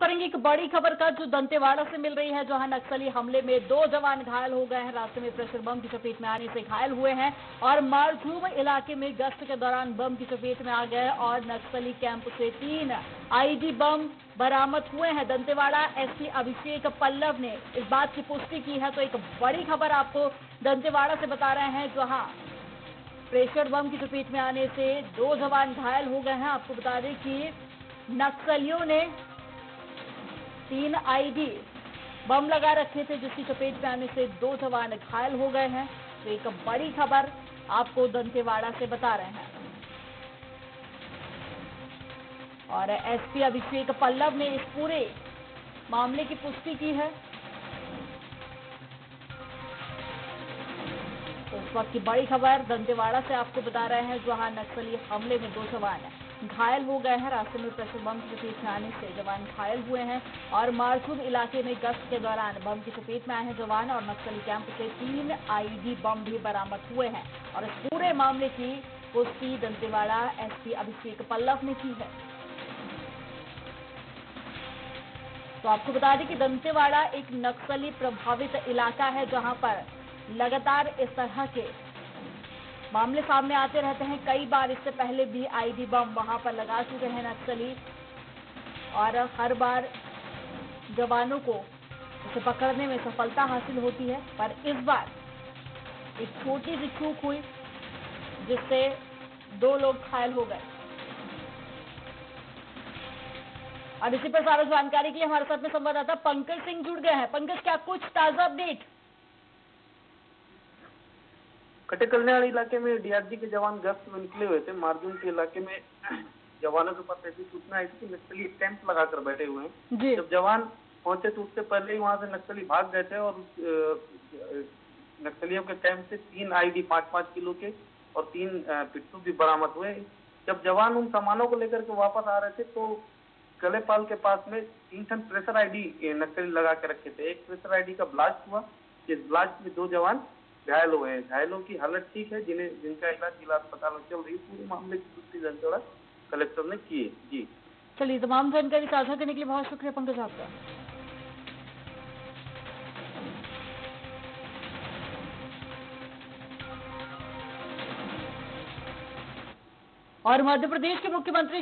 करेंगे एक बड़ी खबर का जो दंतेवाड़ा से मिल रही है, जहाँ नक्सली हमले में दो जवान घायल हो गए हैं। रास्ते में प्रेशर बम की चपेट में आने से घायल हुए हैं और मारझूम इलाके में गश्त के दौरान बम की चपेट में आ गए और नक्सली कैंप से तीन आईडी बम बरामद हुए हैं। दंतेवाड़ा एसपी अभिषेक पल्लव ने इस बात की पुष्टि की है। तो एक बड़ी खबर आपको दंतेवाड़ा से बता रहे हैं, जहाँ प्रेशर बम की चपेट में आने से दो जवान घायल हो गए हैं। आपको बता दें कि नक्सलियों ने तीन आईडी बम लगा रखे थे जिसकी चपेट में आने से दो जवान घायल हो गए हैं। तो एक बड़ी खबर आपको दंतेवाड़ा से बता रहे हैं। और एसपी अभिषेक पल्लव ने इस पूरे मामले की पुष्टि की है। तो इस वक्त की बड़ी खबर दंतेवाड़ा से आपको बता रहे हैं, जहाँ नक्सली हमले में दो जवान घायल हो गए हैं। रास्ते में प्रेशर बम की चपेट में आने से जवान घायल हुए हैं और मारचूम इलाके में गश्त के दौरान बम की चपेट में आए हैं जवान और नक्सली कैंप से तीन आईडी बम भी बरामद हुए हैं और इस पूरे मामले की पुष्टि दंतेवाड़ा एसपी अभिषेक पल्लव ने की है। तो आपको बता दें कि दंतेवाड़ा एक नक्सली प्रभावित इलाका है जहाँ पर लगातार इस तरह के मामले सामने आते रहते हैं। कई बार इससे पहले भी आईडी बम वहाँ पर लगा चुके हैं नक्सली। और हर बार जवानों को उसे पकड़ने में सफलता हासिल होती है। पर इस बार एक छोटी सी चूक हुई, जिससे दो लोग घायल हो गए। और इसी पर सारा जानकारी के लिए हमारे साथ में संवाददाता पंकज सिंह जुड़ गए हैं। पंकज, क्या कुछ ताज़ा अपडेट? कटे कल्याण इलाके में डीआरजी के जवान गश्त में निकले हुए थे। मार्जुन के इलाके में जवानों के पास ऐसी सूचना आई थी कि नक्सली कैंप लगाकर बैठे हुए हैं। जब जवान पहुँचे तो उससे पहले ही वहाँ से नक्सली भाग गए थे और नक्सलियों के कैंप से तीन आईडी पाँच पाँच किलो के और तीन पिट्ठू भी बरामद हुए। जब जवान उन सामानों को लेकर के वापस आ रहे थे तो कलेपाल के पास में तीन टन प्रेशर आईडी नक्सली लगा के रखे थे। एक प्रेशर आईडी का ब्लास्ट हुआ। इस ब्लास्ट में दो जवान घायल हुए हैं। घायलों की हालत ठीक है, जिन्हें, जिनका इलाज जिला अस्पताल में चल रही है। पूरे मामले की पुष्टि दंतेवाड़ा कलेक्टर ने की जी। चलिए, तमाम जानकारी साझा करने के लिए बहुत शुक्रिया, पंकज आपका। और मध्य प्रदेश के मुख्यमंत्री